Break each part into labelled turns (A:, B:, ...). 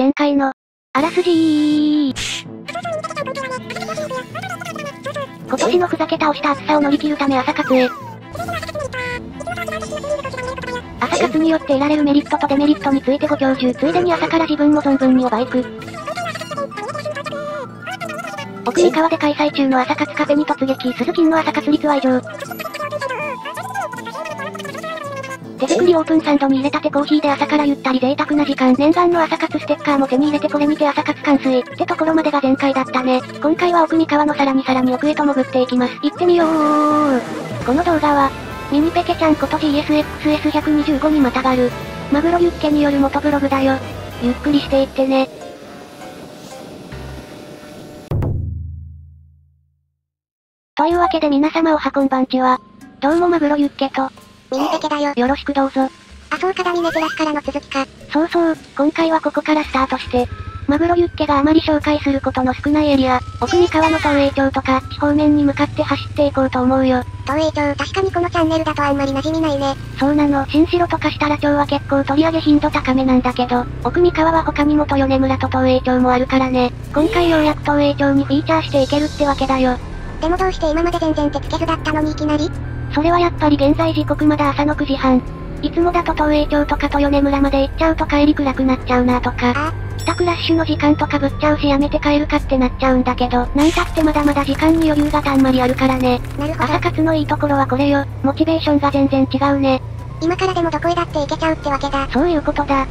A: 前回の、あらすじ今年のふざけ倒した暑さを乗り切るため朝活へ。朝活によって得られるメリットとデメリットについてご教授。ついでに朝から自分も存分におバイク。奥三河で開催中の朝活カフェに突撃。鈴木の朝活率は以上。手作りオープンサンドに入れたてコーヒーで朝からゆったり贅沢な時間。念願の朝活ステッカーも手に入れてこれ見て朝活完遂。ってところまでが前回だったね。今回は奥三河のさらにさらに奥へと潜っていきます。行ってみようこの動画は、ミニペケちゃんこと GSXS125 にまたがる、マグロユッケによる元ブログだよ。ゆっくりしていってね。というわけで皆様おはこんばんちは。どうもマグロユッケと、
B: ミニペケだよ。
A: よろしくどうぞ。
B: あ、そうかダミネテラスからの続きか。
A: そうそう、今回はここからスタートして、マグロユッケがあまり紹介することの少ないエリア、奥三河の東栄町とかあっち方面に向かって走っていこうと思うよ。
B: 東栄町、確かにこのチャンネルだとあんまり馴染みないね。
A: そうなの、新城とか設楽町は結構取り上げ頻度高めなんだけど、奥三河は他にも豊根村と東栄町もあるからね。今回ようやく東栄町にフィーチャーしていけるってわけだよ。
B: でもどうして今まで全然手つけずだったのにいきなり？
A: それはやっぱり現在時刻まだ朝の9時半。いつもだと東栄町とか豊根村まで行っちゃうと帰り暗くなっちゃうなとか。
B: あ
A: 帰宅ラッシュの時間とかぶっちゃうしやめて帰るかってなっちゃうんだけど、なんたってまだまだ時間に余裕がたんまりあるからね。
B: なるほど
A: 朝。活のいいところはこれよ。モチベーションが全然違うね。
B: 今からでもどこへだって行けちゃうってわけだ。
A: そういうことだ。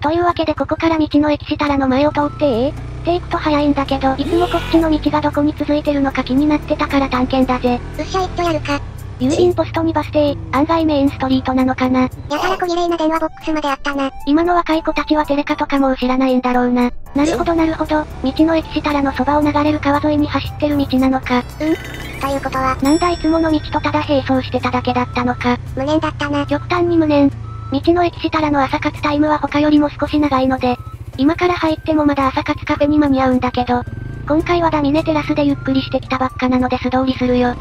A: というわけでここから道の駅したらの前を通ってええって行くと早いんだけど、いつもこっちの道がどこに続いてるのか気になってたから探検だぜ。
B: うっしゃ一丁やるか。
A: 郵便ポストにバス停、案外メインストリートなのかな。
B: やたら小綺麗な電話ボックスまであったな。
A: 今の若い子たちはテレカとかもう知らないんだろうな。なるほどなるほど、道の駅したらのそばを流れる川沿いに走ってる道なのか。
B: ということは、
A: なんだいつもの道とただ並走してただけだったのか。
B: 無念だったな。
A: 極端に無念。道の駅したらの朝活タイムは他よりも少し長いので、今から入ってもまだ朝活カフェに間に合うんだけど、今回はダミネテラスでゆっくりしてきたばっかなので素通りするよ。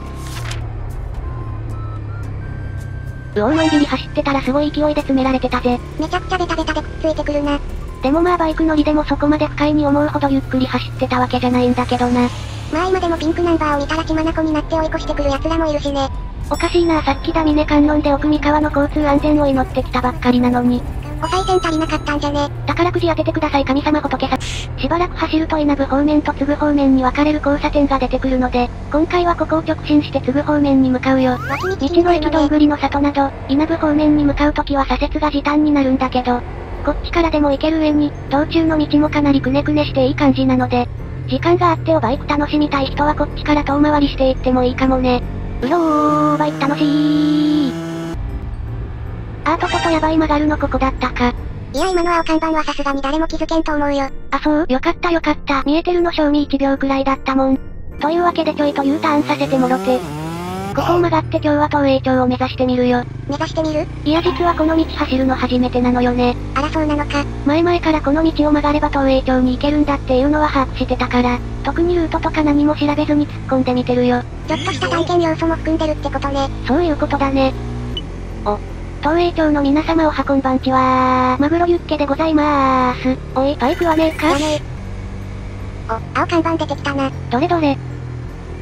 A: うおーのんびり走ってたらすごい勢いで詰められてたぜ。
B: めちゃくちゃベタベタでくっついてくるな。
A: でもまあバイク乗りでもそこまで不快に思うほどゆっくり走ってたわけじゃないんだけどな。
B: まあ今でもピンクナンバーを見たら血眼になって追い越してくる奴らもいるしね。
A: おかしいなさっきダミネ観音で奥三河の交通安全を祈ってきたばっかりなのに。
B: お賽銭足りなかったんじゃね。
A: 宝くじ当ててください神様仏さ。しばらく走ると稲部方面と継方面に分かれる交差点が出てくるので、今回はここを直進して継方面に向かうよ。
B: 道
A: の駅どんぐりの里など、稲部方面に向かうときは左折が時短になるんだけど、こっちからでも行ける上に、道中の道もかなりくねくねしていい感じなので、時間があっておバイク楽しみたい人はこっちから遠回りしていってもいいかもね。うよー、バイク楽しいーあーとととやばい曲がるのここだったか。
B: いや今の青看板はさすがに誰も気づけんと思うよ。
A: あ、そう、よかったよかった。見えてるの賞味1秒くらいだったもん。というわけでちょいと U ターンさせてもろて。ここを曲がって今日は東栄町を目指してみるよ。
B: 目指してみる？
A: いや実はこの道走るの初めてなのよね。
B: あらそうなのか。
A: 前々からこの道を曲がれば東栄町に行けるんだっていうのは把握してたから、特にルートとか何も調べずに突っ込んでみてるよ。
B: ちょっとした探検要素も含んでるってことね。
A: そういうことだね。お、東栄町の皆様おはこんばんちはマグロユッケでございまーす。おい、バイクはねえか
B: お、青看板出てきたな。
A: どれどれ。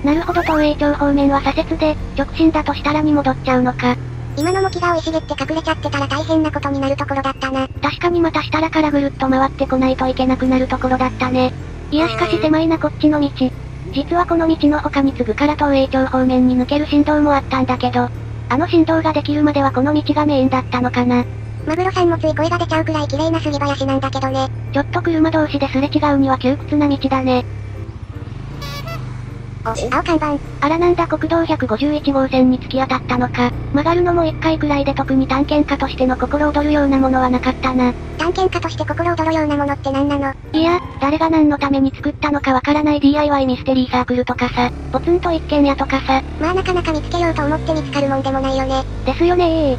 A: なるほど東栄町方面は左折で、直進だとしたらに戻っちゃうのか。
B: 今のも木が生い茂って隠れちゃってたら大変なことになるところだったな。
A: 確かにまたしたらからぐるっと回ってこないといけなくなるところだったね。いやしかし狭いなこっちの道。実はこの道の他に次ぐから東栄町方面に抜ける振動もあったんだけど、あの振動ができるまではこの道がメインだったのかな。
B: マグロさんもつい声が出ちゃうくらい綺麗な杉林なんだけどね。
A: ちょっと車同士ですれ違うには窮屈な道だね。
B: お、青看板。
A: あらなんだ国道151号線に突き当たったのか。曲がるのも一回くらいで特に探検家としての心躍るようなものはなかったな。
B: 探検家として心躍るようなものって何なの？
A: いや、誰が何のために作ったのかわからない DIY ミステリーサークルとかさ、ポツンと一軒家とかさ、
B: まあなかなか見つけようと思って見つかるもんでもないよね。
A: ですよね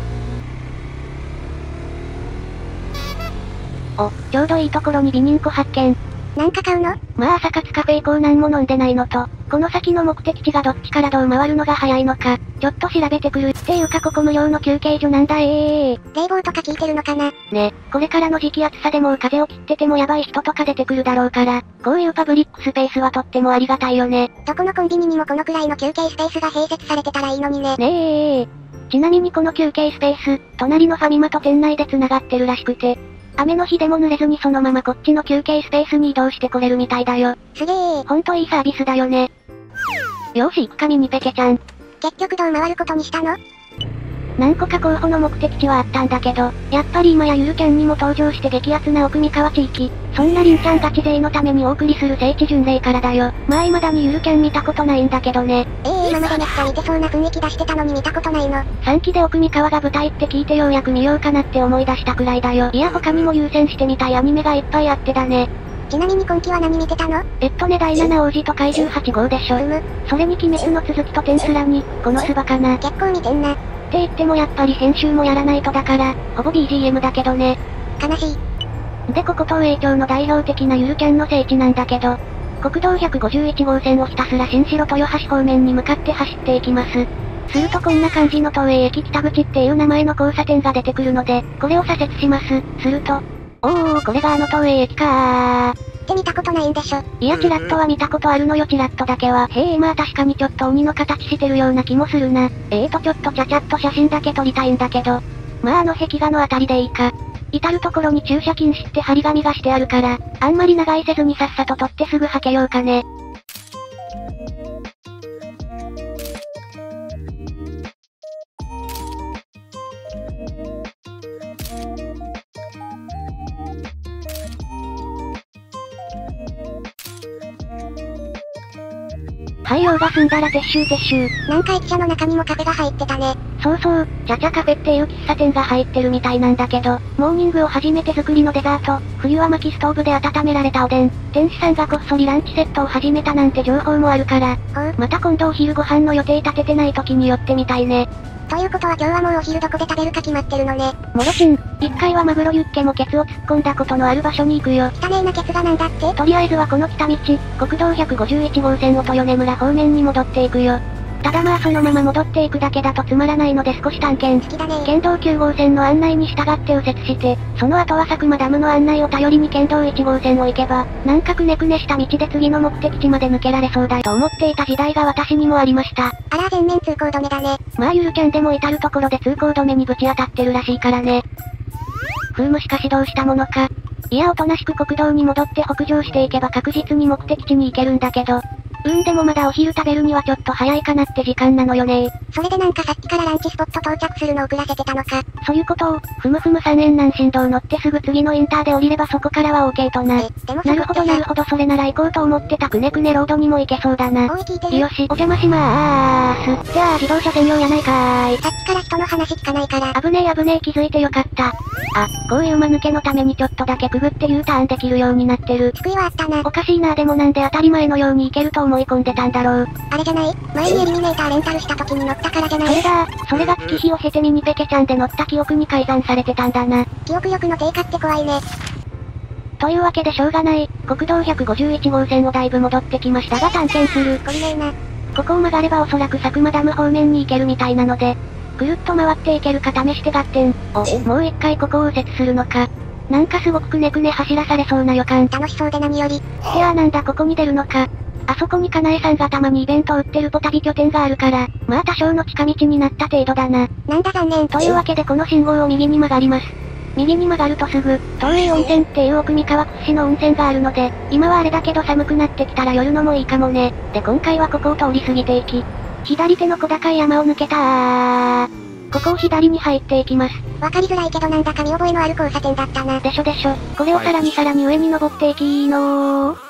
A: ー。お、ちょうどいいところにビニンコ発見。
B: なんか買うの？
A: まあ朝活カフェ以降何も飲んでないのと、この先の目的地がどっちからどう回るのが早いのか、ちょっと調べてくる。っていうかここ無料の休憩所なんだ。ええ。ー、
B: 冷房とか効いてるのかな？
A: ね、これからの時期暑さでもう風を切っててもやばい人とか出てくるだろうから、こういうパブリックスペースはとってもありがたいよね。
B: どこのコンビニにもこのくらいの休憩スペースが併設されてたらいいのにね。
A: ねえ。ちなみにこの休憩スペース、隣のファミマと店内で繋がってるらしくて、雨の日でも濡れずにそのままこっちの休憩スペースに移動してこれるみたいだよ。
B: すげー。
A: ほんといいサービスだよね。よし行くかミニペケちゃん。
B: 結局どう回ることにしたの？
A: 何個か候補の目的地はあったんだけど、やっぱり今やゆるキャンにも登場して激アツな奥三河地域。そんなりんちゃんガチ勢のためにお送りする聖地巡礼からだよ。まあ未だにゆるキャン見たことないんだけどね。
B: ええー、今までめっちゃ見てそうな雰囲気出してたのに見たことないの。
A: 3期で奥三河が舞台って聞いてようやく見ようかなって思い出したくらいだよ。いや他にも優先してみたいアニメがいっぱいあってだね。
B: ちなみに今期は何見てたの？
A: えっとね第7王子と怪獣8号でしょ。うむ。それに鬼滅の続きと天スラに、このスバかな。
B: 結構見てんな。
A: って言ってもやっぱり編集もやらないとだから、ほぼ BGM だけどね。
B: 悲し
A: い。でここ東栄町の代表的なゆるキャンの聖地なんだけど、国道151号線をひたすら新城豊橋方面に向かって走っていきます。するとこんな感じの東栄駅北口っていう名前の交差点が出てくるので、これを左折します。すると、おー、これがあの東栄駅かー。
B: って見たことないんでしょ？
A: いやチラッとは見たことあるのよチラッとだけは。へえまあ確かにちょっと鬼の形してるような気もするな。えーとちょっとちゃちゃっと写真だけ撮りたいんだけど。まああの壁画のあたりでいいか。至るところに駐車禁止って張り紙がしてあるから、あんまり長居せずにさっさと撮ってすぐはけようかね。太陽が済んだら撤収撤収。
B: なんか駅舎の中にもカフェが入ってたね。
A: そうそう、チャチャカフェっていう喫茶店が入ってるみたいなんだけど、モーニングを初めて作りのデザート、冬は薪ストーブで温められたおでん、店主さんがこっそりランチセットを始めたなんて情報もあるから、また今度お昼ご飯の予定立ててない時に寄ってみたいね。
B: ということは今日はもうお昼どこで食べるか決まってるのね。
A: もろちん、一回はマグロユッケもケツを突っ込んだことのある場所に行くよ。
B: 汚ねえなケツがなんだって？
A: とりあえずはこの北道、国道151号線を豊根村方面に戻っていくよ。ただまあそのまま戻っていくだけだとつまらないので少し探検。
B: 好きだね
A: 県道9号線の案内に従って右折して、その後は佐久間ダムの案内を頼りに県道1号線を行けば、なんかくねくねした道で次の目的地まで抜けられそうだと思っていた時代が私にもありました。
B: あら全面通行止めだね。
A: まあゆるキャンでも至るところで通行止めにぶち当たってるらしいからね。ふーむしか指導したものか。いやおとなしく国道に戻って北上していけば確実に目的地に行けるんだけど、うんでもまだお昼食べるにはちょっと早いかなって時間なのよね
B: それでなんかさっきからランチスポット到着するの遅らせてたのか。
A: そういうことを、ふむふむ三円南進道乗ってすぐ次のインターで降りればそこからは OK とな。でもなるほどなるほどそれなら行こうと思ってたくねくねロードにも行けそうだな。
B: おい聞いてる
A: よし、お邪魔しまーす。じゃあ自動車専用やないかーい。
B: さっきから人の話聞かないから。
A: 危ねえ危ねえ気づいてよかった。あ、こういう間抜けのためにちょっとだけくぐって U ターンできるようになってる。
B: 救いはあったな。
A: おかしいなでもなんで当たり前のように行けると思い込んでたんだろう。
B: あれじゃない？前にエリミネーターレンタルした時に乗ったからじゃない？
A: それだそれが月日を経てミニペケちゃんで乗った記憶に改ざんされてたんだな。
B: 記憶力の低下って怖いね。
A: というわけでしょうがない。国道151号線をだいぶ戻ってきましたが探検する。
B: 懲りねえな。
A: ここを曲がればおそらく佐久間ダム方面に行けるみたいなので、ぐるっと回っていけるか試して合点。お、もう一回ここを右折するのか。なんかすごくくねくね走らされそうな予感。
B: 楽しそうで何より。
A: いやーなんだここに出るのか。あそこにかなえさんがたまにイベント売ってるポ旅拠点があるから、まあ多少の近道になった程度だな。
B: なんだ残念。
A: というわけでこの信号を右に曲がります。右に曲がるとすぐ、東映温泉っていう奥三河屈指の温泉があるので、今はあれだけど寒くなってきたら夜のもいいかもね。で今回はここを通り過ぎていき、左手の小高い山を抜けたー。ここを左に入っていきます。
B: わかりづらいけどなんだか見覚えのある交差点だったな。
A: でしょでしょ。これをさらにさらに上に登っていきーのー。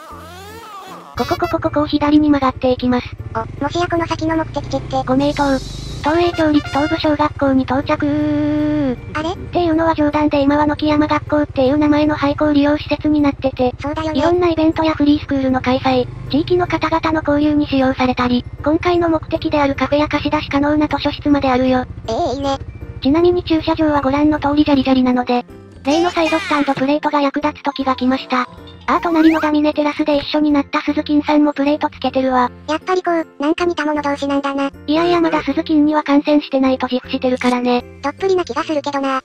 A: ここここここを左に曲がっていきます。
B: お、もしやこの先の目的地って
A: ご名答。東栄町立東部小学校に到着
B: あれ？
A: っていうのは冗談で今は野木山学校っていう名前の廃校利用施設になってて、
B: そうだよね。
A: いろんなイベントやフリースクールの開催、地域の方々の交流に使用されたり、今回の目的であるカフェや貸し出し可能な図書室まであるよ。
B: ええー、いいね。
A: ちなみに駐車場はご覧の通りじゃりじゃりなので、例のサイドスタンドプレートが役立つ時が来ました。あー隣のダミネテラスで一緒になった鈴金さんもプレートつけてるわ。
B: やっぱりこう、なんか似た者同士なんだな。
A: いやいやまだ鈴金には感染してないと自負してるからね。
B: どっぷりな気がするけどな。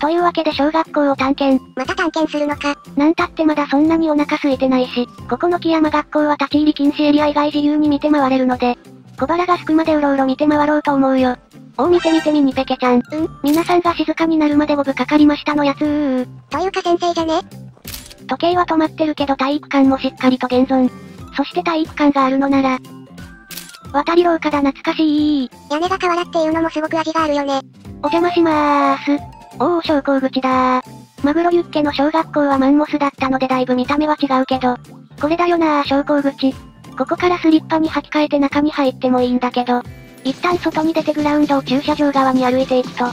A: というわけで小学校を探検。
B: また探検するのか。
A: なんたってまだそんなにお腹空いてないし、ここの木山学校は立ち入り禁止エリア以外自由に見て回れるので、小腹が空くまでうろうろ見て回ろうと思うよ。おう見て見てミニペケちゃん。うん？皆さんが静かになるまで5分かかりましたのやつー。
B: というか先生じゃね？
A: 時計は止まってるけど体育館もしっかりと現存。そして体育館があるのなら、渡り廊下だ懐かしい
B: 屋根が瓦っていうのもすごく味があるよね。
A: お邪魔しまーす。おお、昇降口だー。マグロユッケの小学校はマンモスだったのでだいぶ見た目は違うけど、これだよなー昇降口。ここからスリッパに履き替えて中に入ってもいいんだけど、一旦外に出てグラウンドを駐車場側に歩いていくと、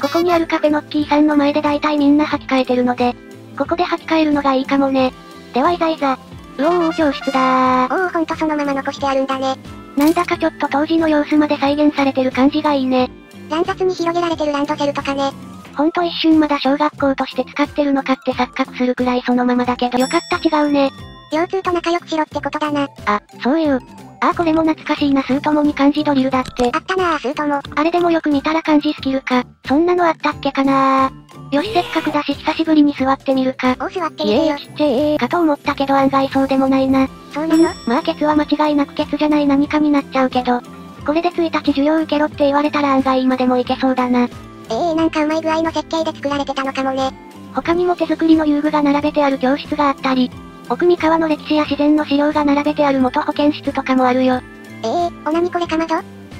A: ここにあるカフェノッキーさんの前で大体みんな履き替えてるので、ここで履き替えるのがいいかもね。ではいざいざ。うおー教室だー。
B: おおほんとそのまま残してあるんだね。
A: なんだかちょっと当時の様子まで再現されてる感じがいいね。
B: 乱雑に広げられてるランドセルとかね。
A: ほんと一瞬まだ小学校として使ってるのかって錯覚するくらいそのままだけどよかった違うね。
B: 腰痛と仲良くしろってことだな。
A: あ、そういう。あ、これも懐かしいな、スートモに漢字ドリルだって。
B: あったなぁ、スートも。
A: あれでもよく見たら漢字スキルか。そんなのあったっけかなよし、せっかくだし久しぶりに座ってみるか。
B: お座って
A: イ
B: みてよ。
A: ちっちゃえーかと思ったけど案外そうでもないな。
B: そうなの？
A: まあケツは間違いなくケツじゃない何かになっちゃうけど。これで1日授業受けろって言われたら案外今でもいけそうだな。
B: ええー、なんかうまい具合の設計で作られてたのかもね。
A: 他にも手作りの遊具が並べてある教室があったり、奥三河の歴史や自然の資料が並べてある元保健室とかもあるよ。
B: ええー、おなにこれかまど？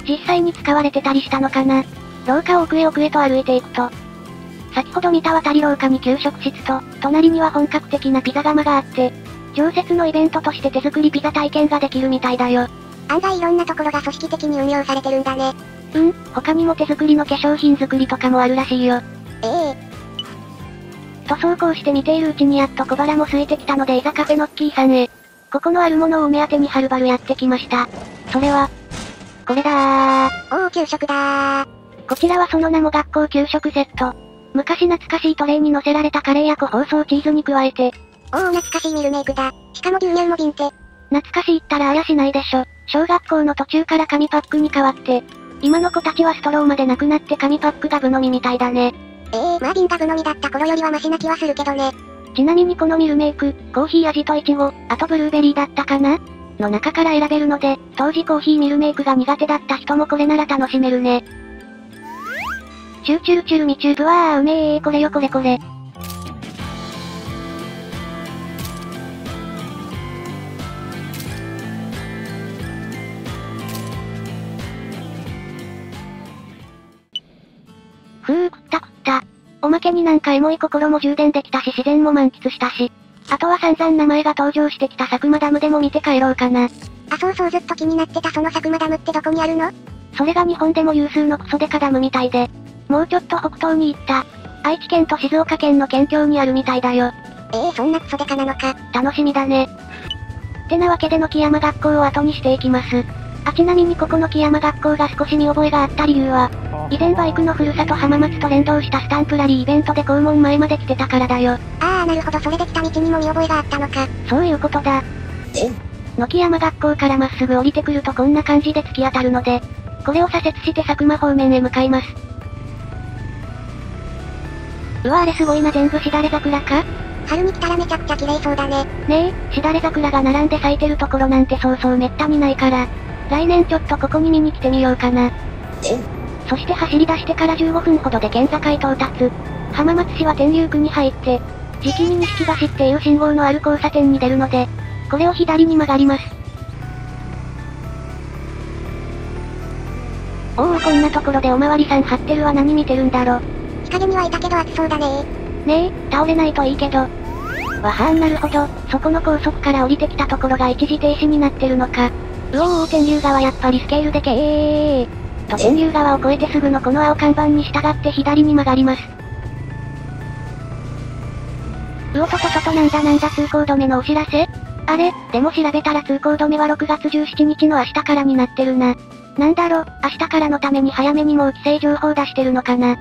A: 実際に使われてたりしたのかな。廊下を奥へ奥へと歩いていくと、先ほど見た渡り廊下に給食室と、隣には本格的なピザ窯があって、常設のイベントとして手作りピザ体験ができるみたいだよ。
B: 案外いろんなところが組織的に運用されてるんだね。
A: うん、他にも手作りの化粧品作りとかもあるらしいよ。
B: ええ
A: とそうこうして見ているうちにやっと小腹も空いてきたのでいざカフェノッキーさんへ。ここのあるものをお目当てにはるばるやってきました。それは、これだー。
B: おお、給食だー。
A: こちらはその名も学校給食セット。昔懐かしいトレイに乗せられたカレーや個包装チーズに加えて、
B: おお、懐かしいミルメイクだ。しかも牛乳も瓶って。
A: 懐かしいったらあやしないでしょ。小学校の途中から紙パックに変わって、今の子たちはストローまでなくなって紙パックが部飲みみたいだね。
B: ええー、まあ瓶が部飲みだった頃よりはマシな気はするけどね。
A: ちなみにこのミルメイク、コーヒー味とイチゴ、あとブルーベリーだったかな？の中から選べるので、当時コーヒーミルメイクが苦手だった人もこれなら楽しめるね。チューチュルチュルミチューブはーうめえこれよこれこれ。けになんかエモい心も充電できたし自然も満喫したし。あとは散々名前が登場してきた佐久間ダムでも見て帰ろうかな。
B: あ、そうそうずっと気になってたその佐久間ダムってどこにあるの？
A: それが日本でも有数のクソデカダムみたいで、もうちょっと北東に行った、愛知県と静岡県の県境にあるみたいだよ。
B: ええー、そんなクソデカなのか。
A: 楽しみだね。てなわけでの木山学校を後にしていきます。あ、ちなみにここの木山学校が少し見覚えがあった理由は、以前バイクのふるさと浜松と連動したスタンプラリーイベントで校門前まで来てたからだよ。
B: あー、なるほどそれで来た道にも見覚えがあったのか。
A: そういうことだ。野木山学校からまっすぐ降りてくるとこんな感じで突き当たるので、これを左折して佐久間方面へ向かいます。うわあれすごいな全部しだれ桜か？
B: 春に来たらめちゃくちゃ綺麗そうだね。
A: ねえ、しだれ桜が並んで咲いてるところなんてそうそうめったにないから、来年ちょっとここに見に来てみようかな。そして走り出してから15分ほどで県境到達。浜松市は天竜区に入って、時期に錦橋っていう信号のある交差点に出るので、これを左に曲がります。おおこんなところでおまわりさん張ってるわ何見てるんだろ。
B: 日陰にはいたけど暑そうだね
A: ねえ、倒れないといいけど。わはーんなるほど、そこの高速から降りてきたところが一時停止になってるのか。うおー天竜川やっぱりスケールでけえー。と天竜川を越えてすぐのこの青看板に従って左に曲がります。うおととととなんだなんだ通行止めのお知らせ？あれ、でも調べたら通行止めは6月17日の明日からになってるな。なんだろ、明日からのために早めにもう規制情報出してるのかな。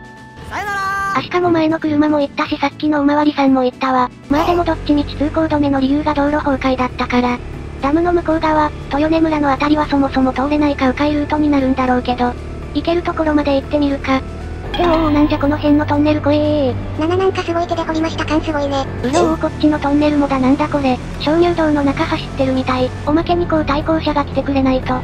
C: さよなら
A: 明日も前の車も行ったしさっきのおまわりさんも行ったわ。まあでもどっちみち通行止めの理由が道路崩壊だったから。ダムの向こう側、豊根村のあたりはそもそも通れないか迂回ルートになるんだろうけど、行けるところまで行ってみるか。っておーなんじゃこの辺のトンネル怖えー。
B: 7なんかすごい手で掘りました感すごいね。
A: うろおーこっちのトンネルもだなんだこれ。鍾乳洞の中走ってるみたい。おまけにこう対向車が来てくれないと。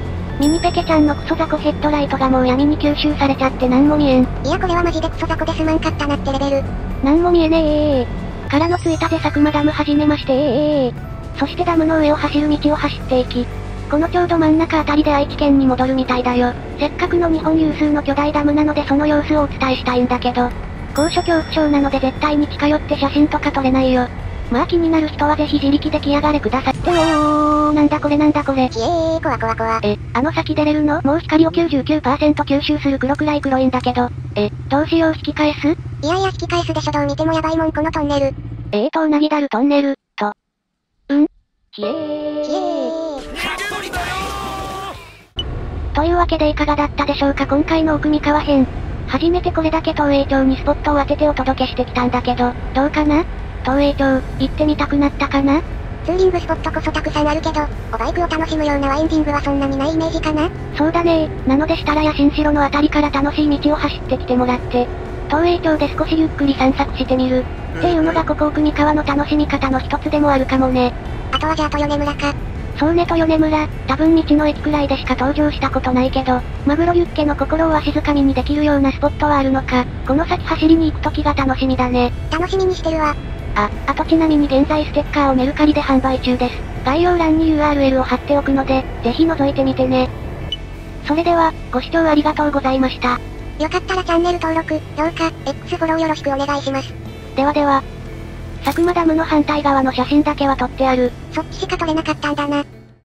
A: ミニペケちゃんのクソザコヘッドライトがもう闇に吸収されちゃってなんも見えん。
B: いやこれはマジでクソザコですまんかったなってレベル。
A: なんも見えねえからのついたぜ佐久間ダムはじめましてええそしてダムの上を走る道を走っていき、このちょうど真ん中あたりで愛知県に戻るみたいだよ。せっかくの日本有数の巨大ダムなのでその様子をお伝えしたいんだけど、高所恐怖症なので絶対に近寄って写真とか撮れないよ。まあ気になる人はぜひ自力で来やがれくださいっておーなんだこれなんだこれ。
B: ひえー、こわこわこわ。
A: え、あの先出れるの？もう光を99%吸収する黒くらい黒いんだけど。え、どうしよう？引き返す？
B: いやいや引き返すでしょどう見てもやばいもんこのトンネル。
A: えーとうなぎだるトンネル、と。うんひえ
B: ひ
A: ー。
B: えー。
A: というわけでいかがだったでしょうか今回の奥三河編。初めてこれだけ東栄町にスポットを当ててお届けしてきたんだけど、どうかな？東栄町、行ってみたくなったかな？
B: ツーリングスポットこそたくさんあるけど、おバイクを楽しむようなワインディングはそんなにないイメージかな？
A: そうだねなので設楽や新城のあたりから楽しい道を走ってきてもらって、東栄町で少しゆっくり散策してみる。っていうのがここ奥三河の楽しみ方の一つでもあるかもね。
B: あとはじゃあ豊根村か。
A: そうね豊根村、多分道の駅くらいでしか登場したことないけど、マグロユッケの心をわしづかみにできるようなスポットはあるのか、この先走りに行く時が楽しみだね。
B: 楽しみにしてるわ。
A: あ、あとちなみに現在ステッカーをメルカリで販売中です。概要欄に URL を貼っておくので、ぜひ覗いてみてね。それでは、ご視聴ありがとうございました。
B: よかったらチャンネル登録、評価、X フォローよろしくお願いします。
A: ではでは、佐久間ダムの反対側の写真だけは撮ってある。
B: そっちしか撮れなかったんだな。